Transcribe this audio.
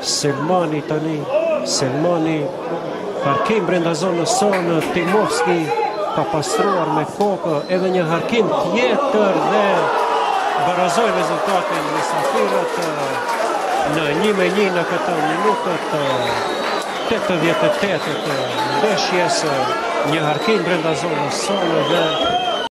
Selmani tani, Selmani harkim brenda zonës sonë, Timovski ka pastruar me kokë edhe një harkim tjetër dhe barazojnë rezultatin mysafirët në një me një në këtë minutë të 88 të ndeshjes një harkim brenda zonës sonë dhe